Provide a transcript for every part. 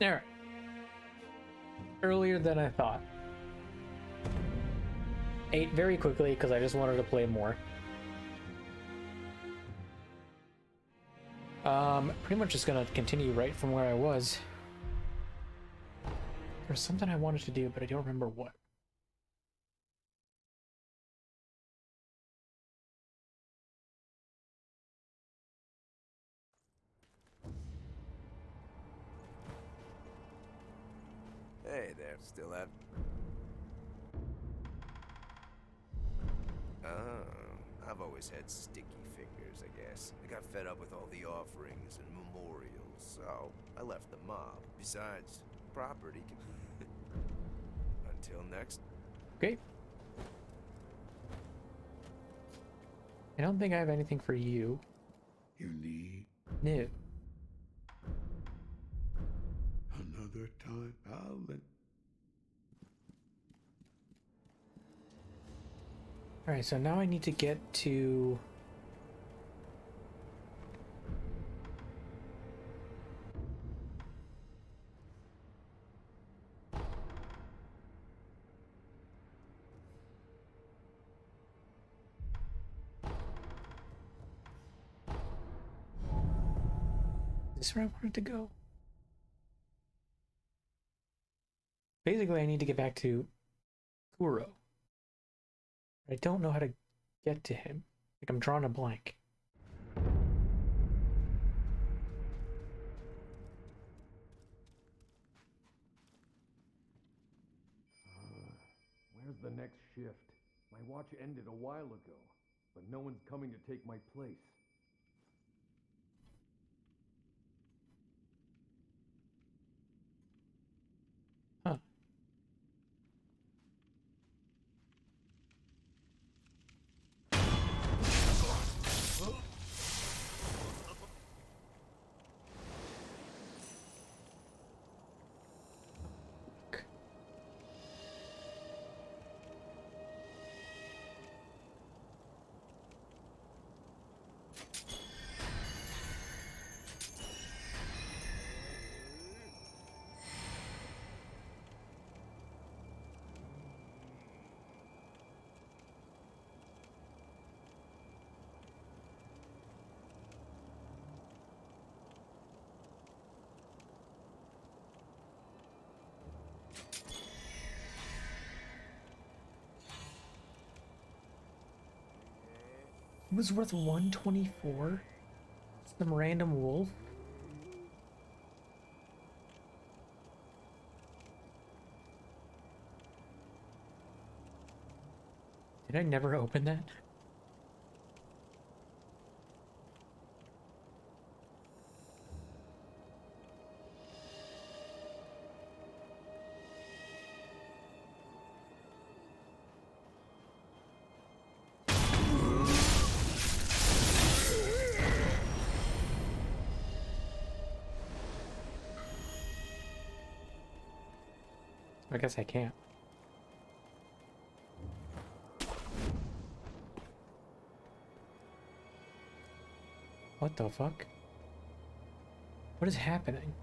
Alright. Earlier than I thought. Ate very quickly because I just wanted to play more. Um, pretty much just gonna continue right from where I was. There's something I wanted to do, but I don't remember what. Still have. Oh, I've always had sticky fingers, I guess. I got fed up with all the offerings and memorials, so I left the mob. Besides, property can. Until next. Okay. I don't think I have anything for you. You need No. another time, Alan. Alright, so now I need to get to... Is this where I wanted to go? Basically, I need to get back to Kuro. I don't know how to get to him. Like I'm drawing a blank. Uh, where's the next shift? My watch ended a while ago, but no one's coming to take my place. It was worth 124? Some random wolf? Did I never open that? Guess I can't. What the fuck? What is happening?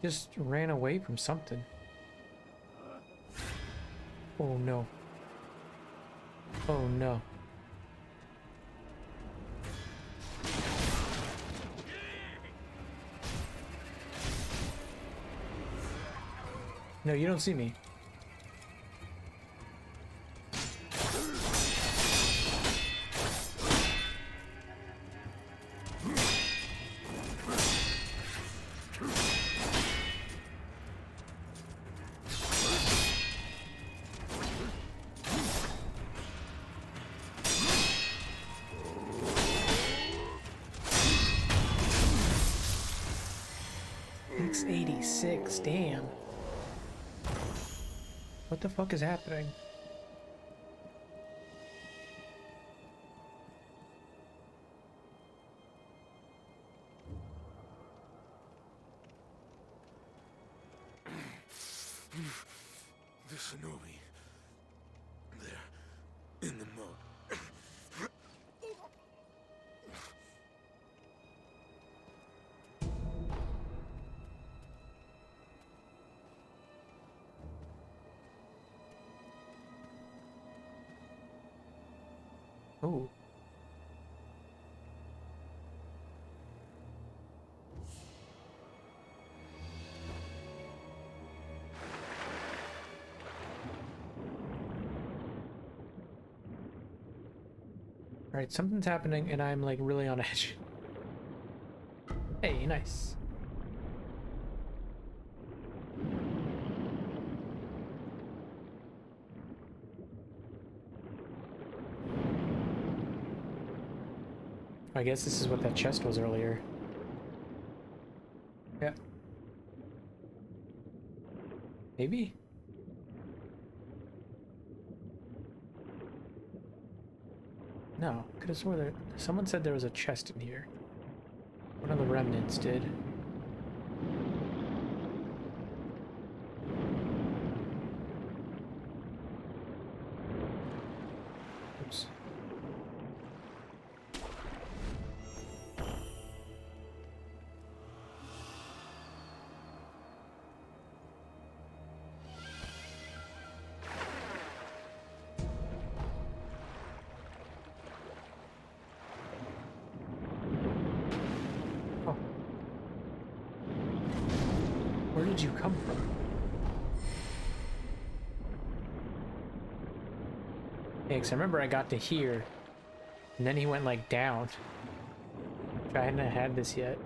Just ran away from something. Oh no. Oh no. No, you don't see me. Fuck is happening? The shinobi. There. In the moat. Oh. Alright, something's happening and I'm like really on edge. Hey, nice. I guess this is what that chest was earlier. Yeah. Maybe? No, could have swore that someone said there was a chest in here. One of the remnants did. Did you come from? Yeah, I remember I got to here, and then he went like down. I hadn't had this yet.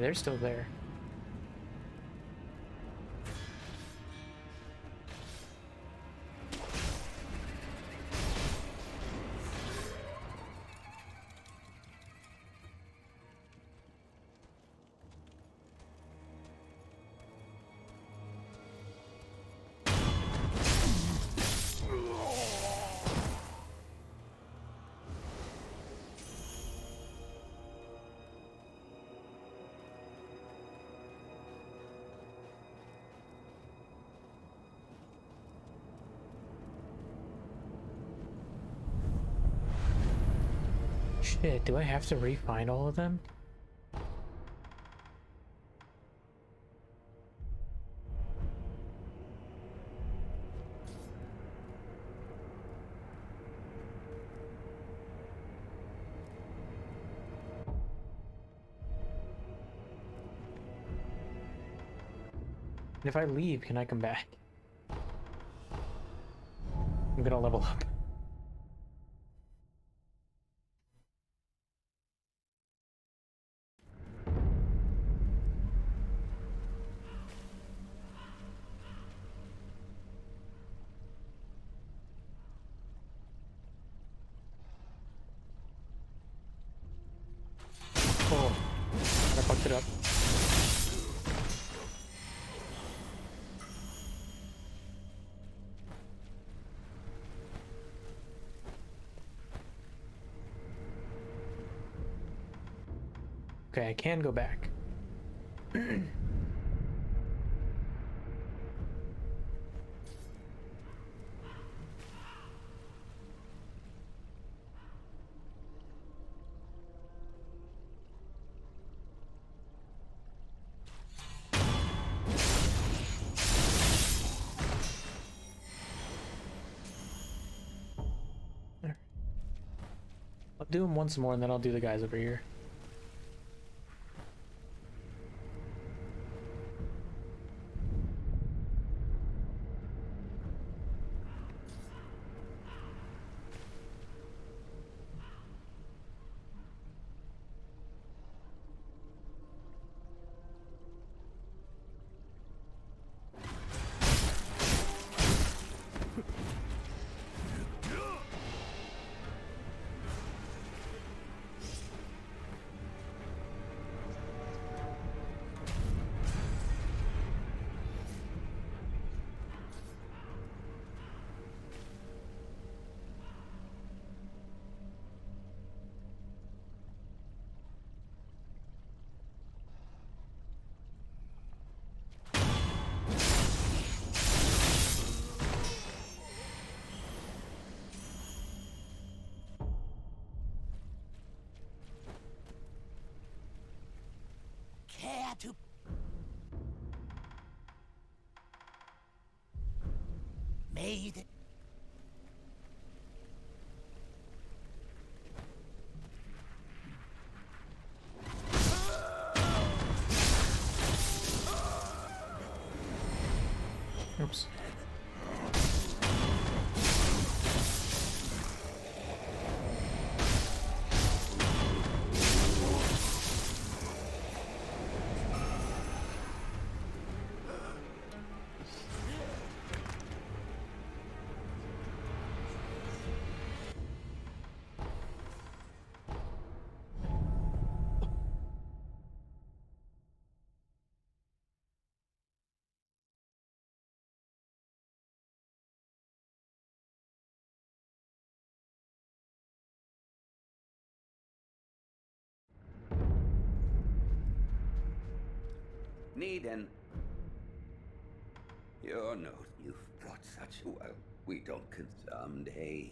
They're still there. Shit, do I have to re-find all of them? If I leave, can I come back? I'm gonna level up. Okay, I can go back. I'll do them once more and then I'll do the guys over here. May Need an. You're no, you've got such. Well, we don't con. Someday.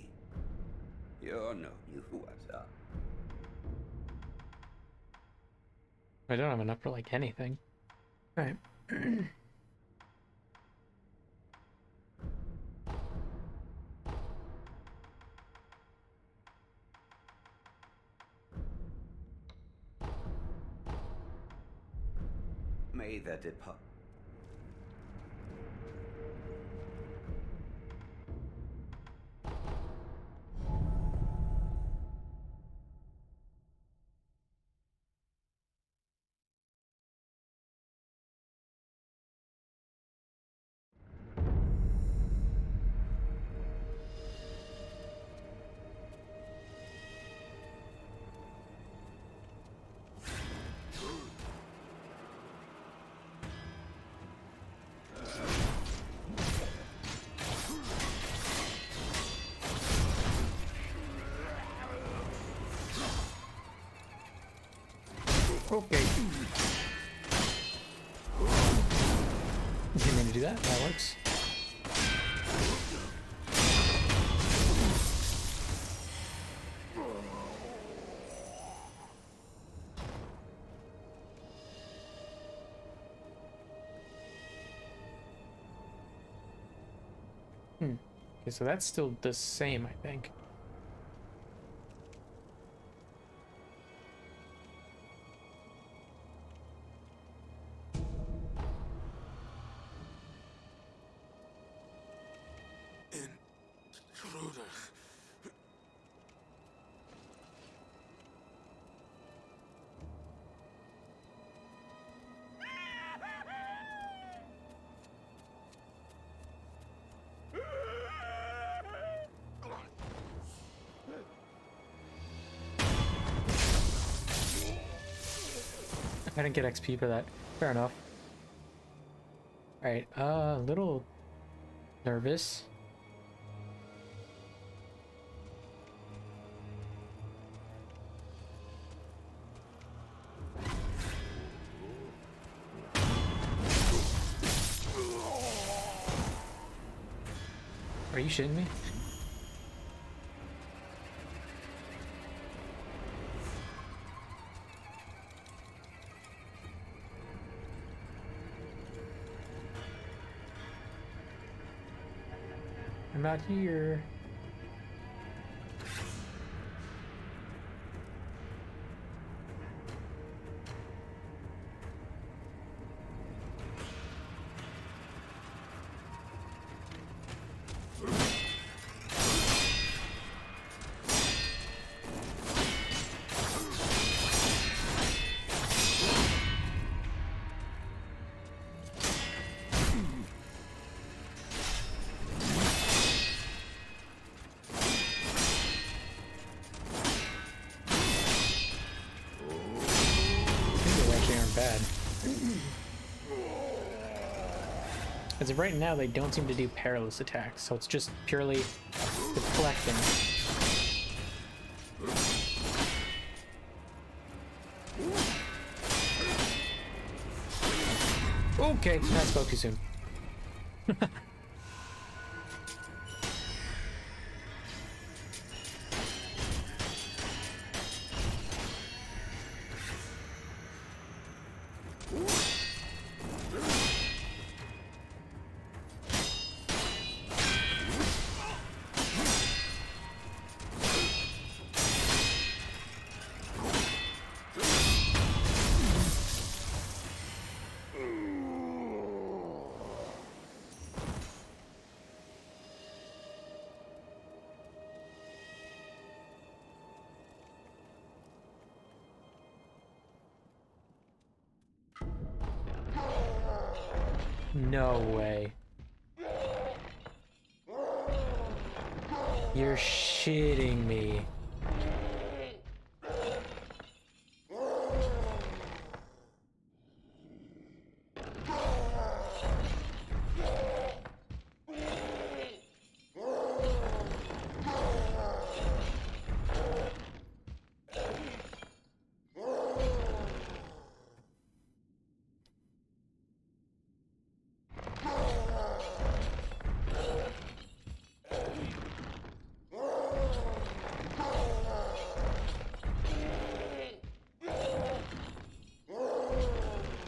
You're no, you. What's up? I don't have enough for like anything. Alright. May the depart. Okay. Didn't mean to do that. That works. Hmm. Okay, so that's still the same, I think. I didn't get XP for that. Fair enough. Alright, uh, a little nervous. Are you shitting me? Not here. As of right now, they don't seem to do perilous attacks, so it's just purely deflecting. Okay, I spoke too soon. No way. You're shitting me.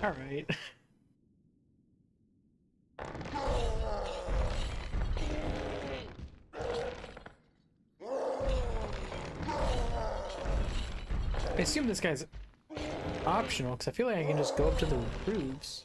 All right. I assume this guy's optional because I feel like I can just go up to the roofs.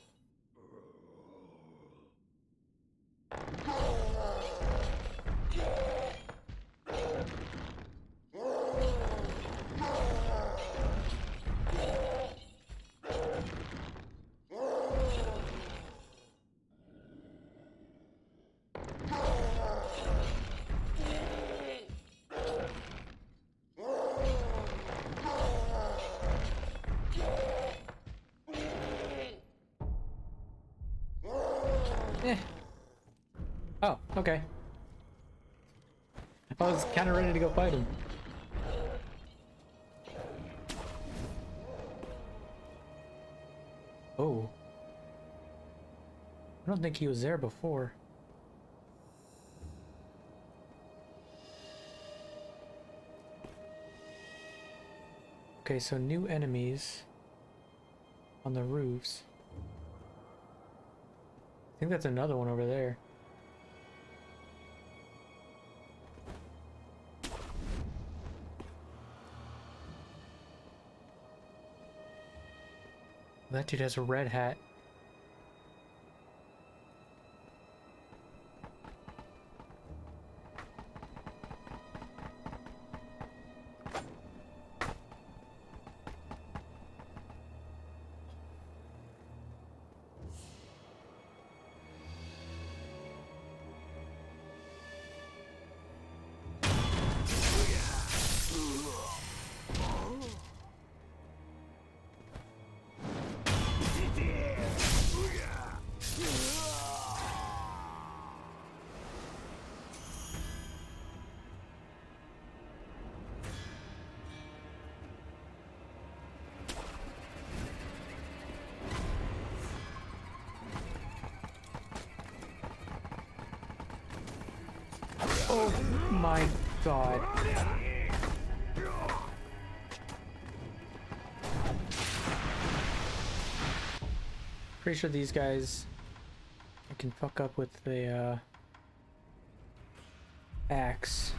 Oh, okay. I was kind of ready to go fight him. Oh. I don't think he was there before. Okay, so new enemies on the roofs. I think that's another one over there. That dude has a red hat. Oh my god. Pretty sure these guys I can fuck up with the uh, axe.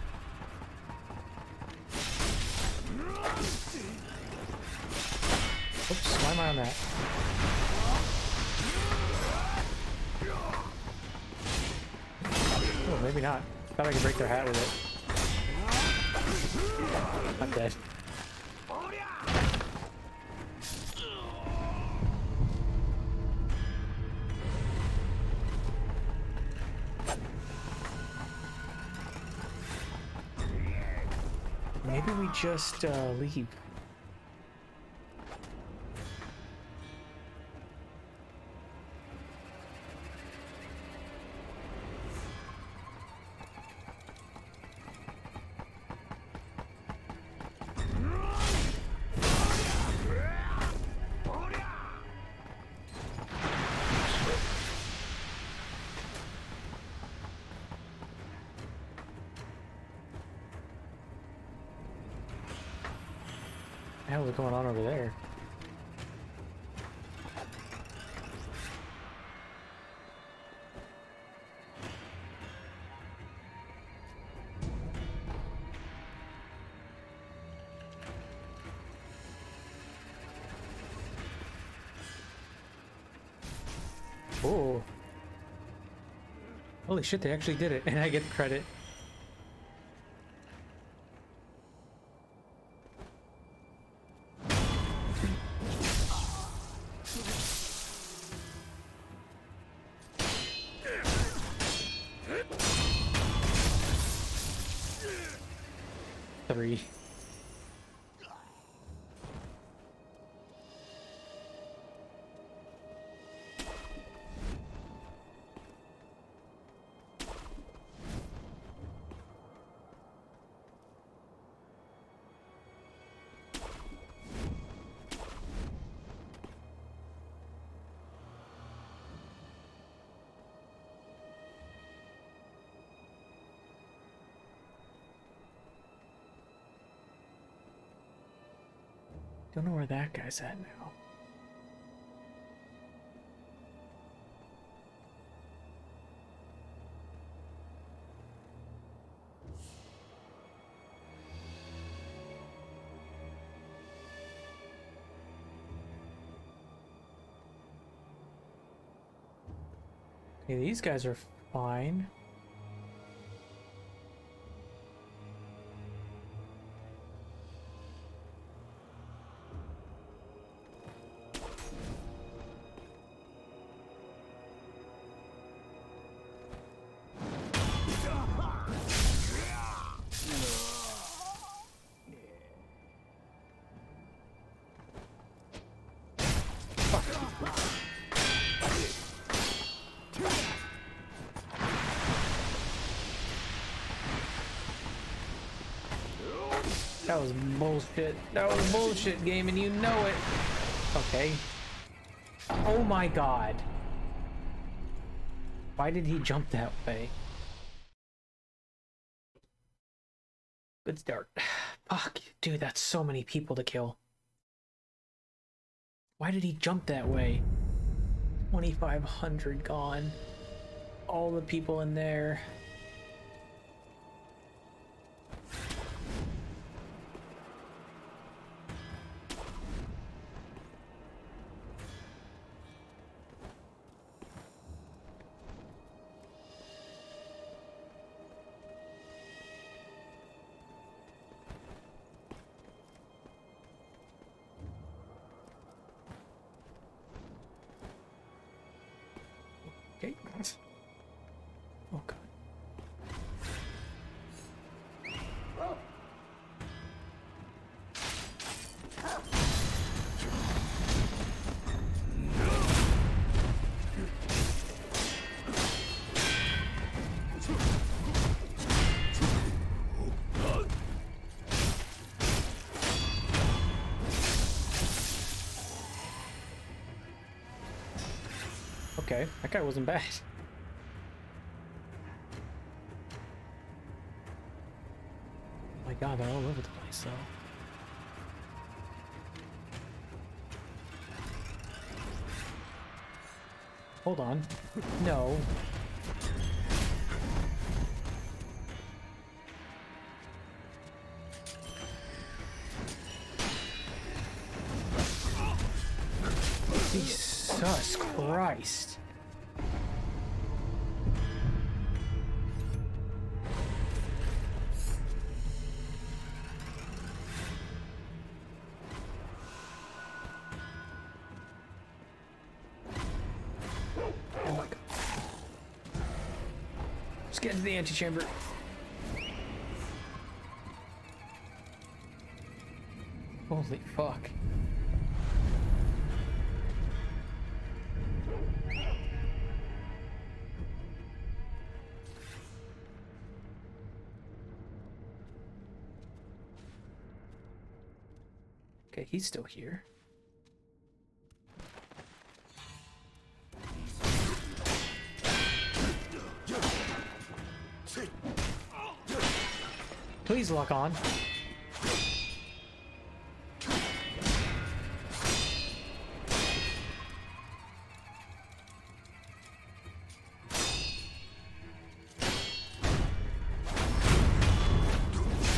Oops, why am I on that? Oh, maybe not. Thought I could break their hat with it. I'm dead. Maybe we just uh, leave. Going on over there? Oh. Holy shit, they actually did it, and I get the credit. Where that guy's at now. Okay, these guys are fine. That was bullshit. That was bullshit game and you know it. Okay. Oh my god. Why did he jump that way? Good start. Fuck, dude, that's so many people to kill. Why did he jump that way? 2,500 gone. All the people in there. Okay, that guy wasn't bad. Oh my god, they're all over the place though. Hold on. No. Antechamber. Holy fuck. Okay, he's still here. Please lock on.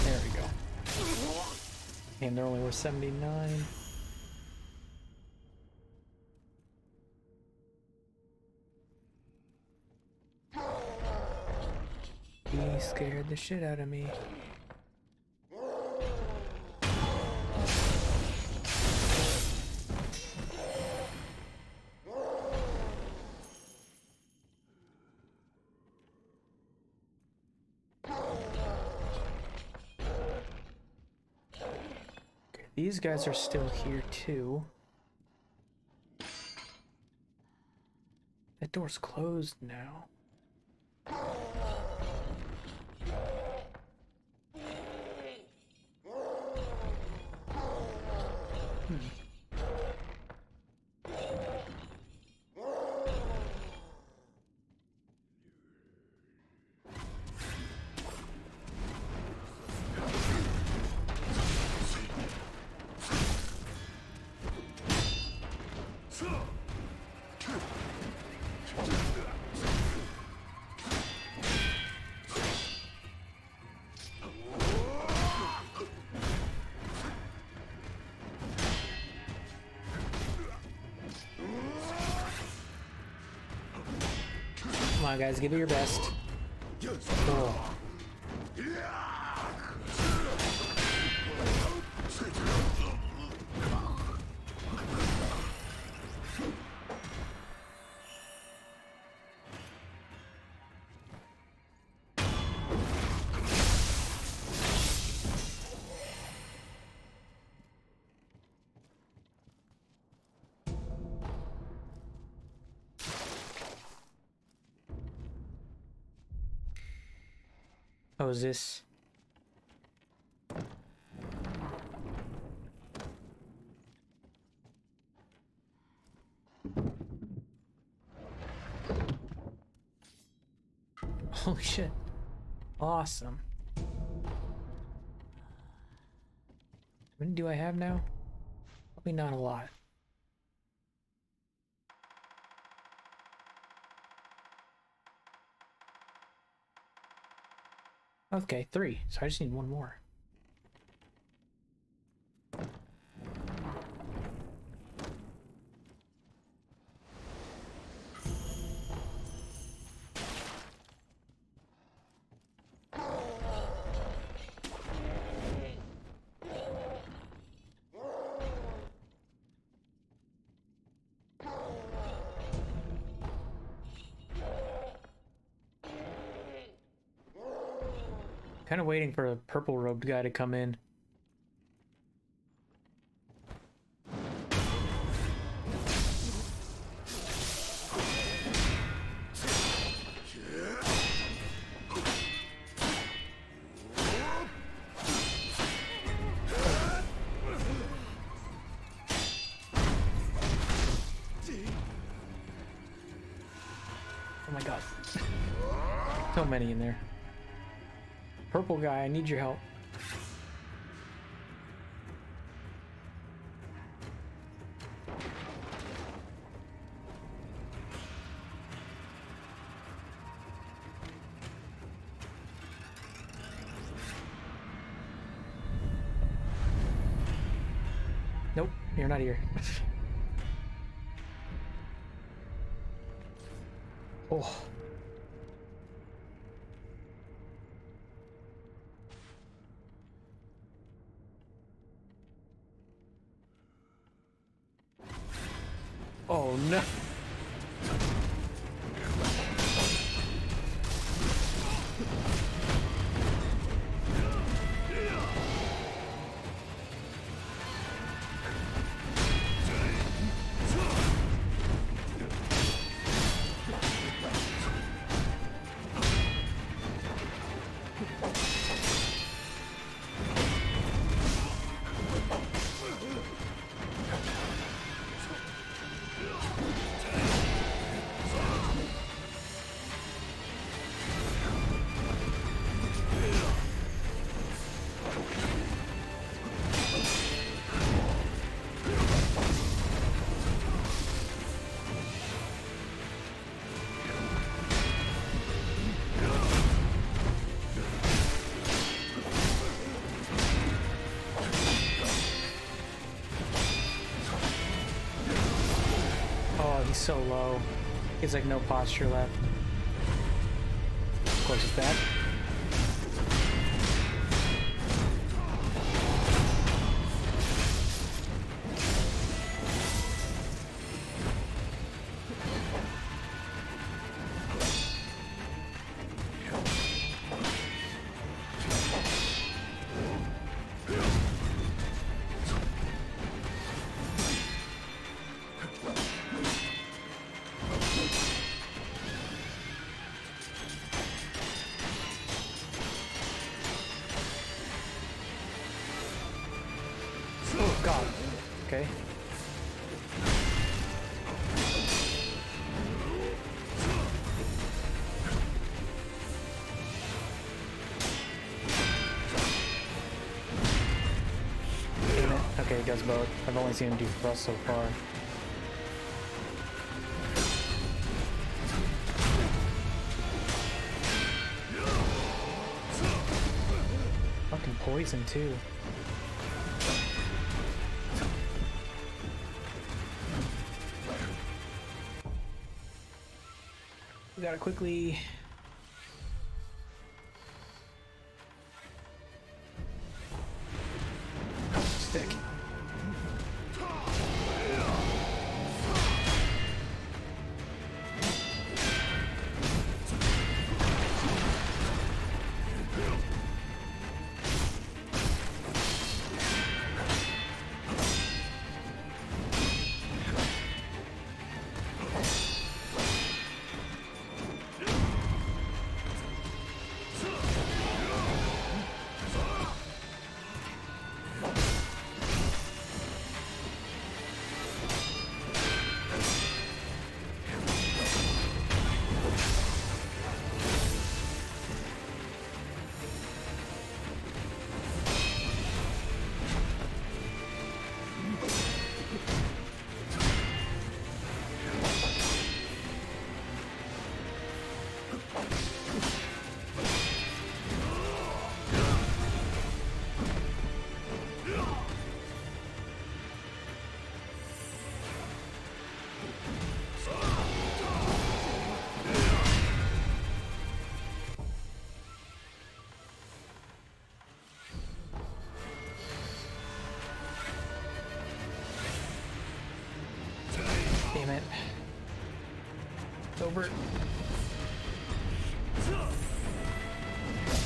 There we go. And they're only worth 79. He scared the shit out of me. These guys are still here too. That door's closed now. On, guys, give it your best. Oh, is this? Holy shit. Awesome. How many do I have now? Probably not a lot. Okay, three. So I just need one more. Kind of waiting for a purple robed guy to come in. Guy, I need your help. So low. He's like no posture left. Of course, it's bad. Does both. I've only seen him do thrust so far. Fucking poison too. We gotta quickly.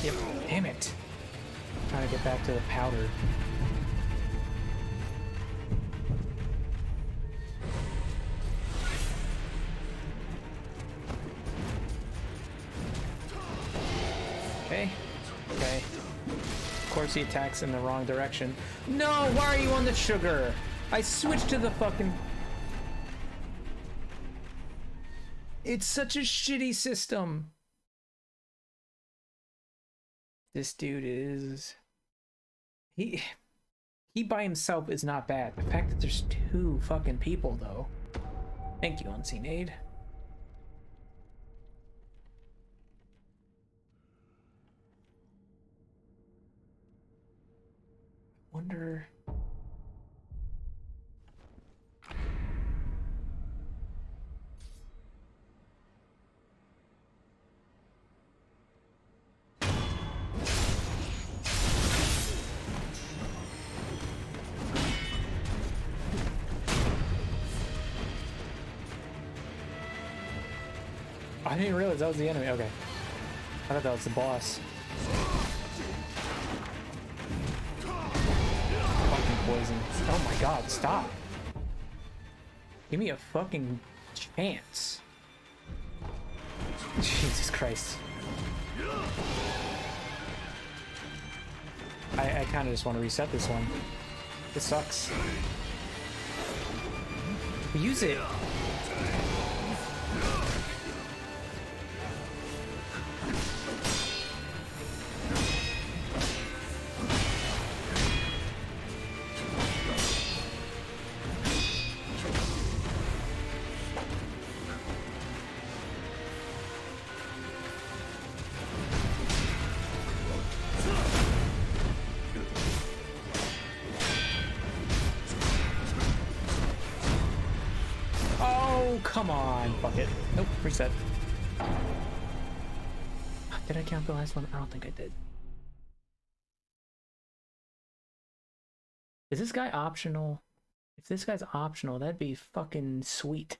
Yep. Damn it. Trying to get back to the powder. Okay. Okay. Of course he attacks in the wrong direction. No, why are you on the sugar? I switched to the fucking It's such a shitty system. This dude is he he by himself is not bad. The fact that there's two fucking people though. Thank you, Unseen Aid. Wonder I didn't realize that was the enemy. Okay. I thought that was the boss. Fucking poison. Oh my god, stop. Give me a fucking chance. Jesus Christ. I, I kind of just want to reset this one. This sucks. Use it. Last one? I don't think I did. Is this guy optional? If this guy's optional, that'd be fucking sweet.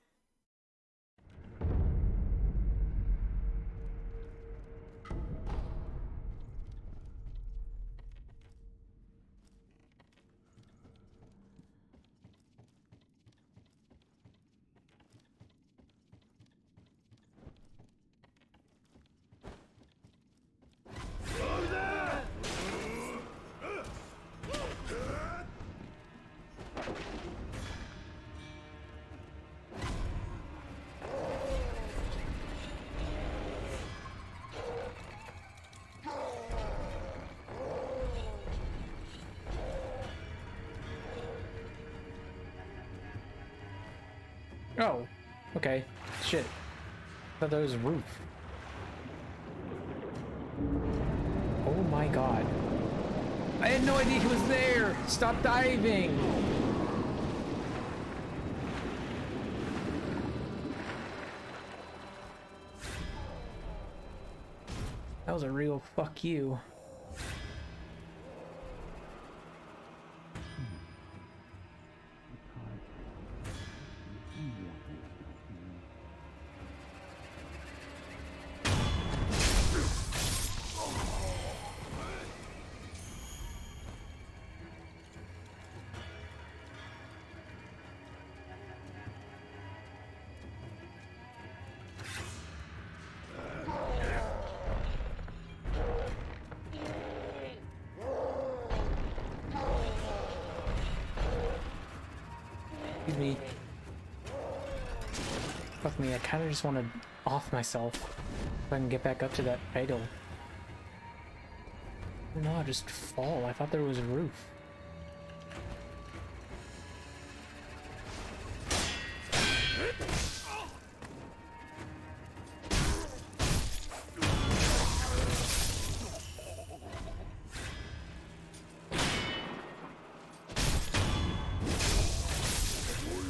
Oh, okay. Shit. thought that was a roof. Oh my god. I had no idea he was there! Stop diving! That was a real fuck you. I kinda just wanna off myself. If I can get back up to that idol. No, I just fall. I thought there was a roof.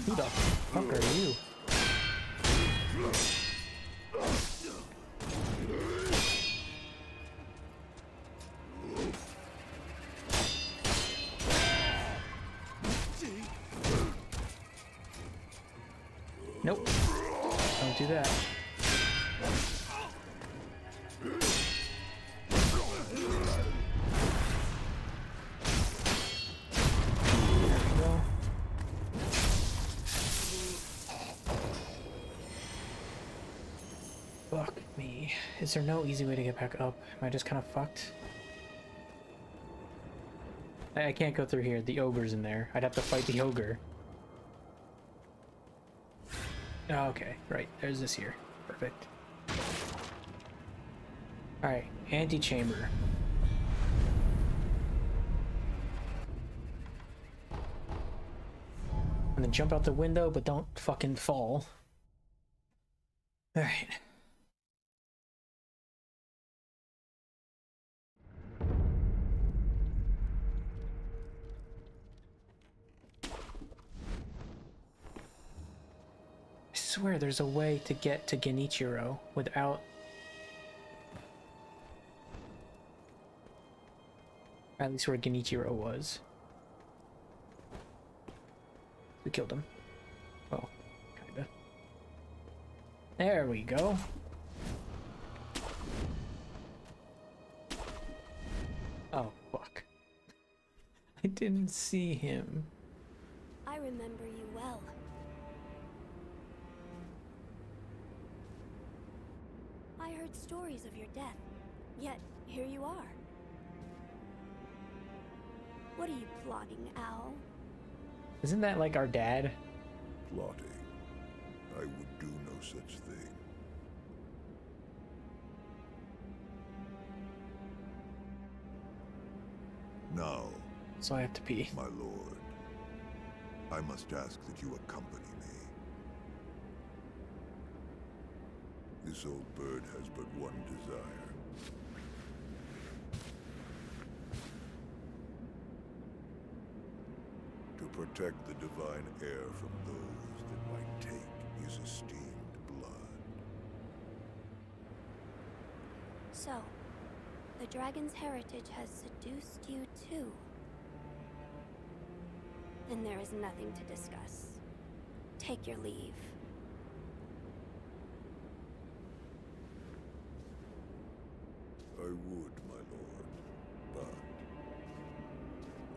Who the fuck are you? Is there no easy way to get back up? Am I just kind of fucked? I, I can't go through here. The ogre's in there. I'd have to fight the ogre. Oh, okay, right. There's this here. Perfect. Alright, antechamber. And then jump out the window, but don't fucking fall. Alright. Swear there's a way to get to Genichiro without... At least where Genichiro was. We killed him. Well, kinda. There we go. Oh, fuck. I didn't see him. I remember you well. Heard stories of your death, yet here you are. What are you plotting, Owl? Isn't that like our dad? Plotting. I would do no such thing. Now, So I have to pee. my lord, I must ask that you accompany me. This old bird has but one desire. To protect the divine heir from those that might take his esteemed blood. So, the dragon's heritage has seduced you too. Then there is nothing to discuss. Take your leave. I would, my lord, but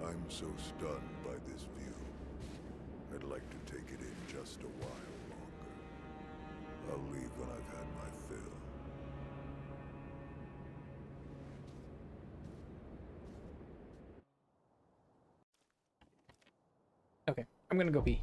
I'm so stunned by this view. I'd like to take it in just a while longer. I'll leave when I've had my fill. Okay, I'm gonna go pee.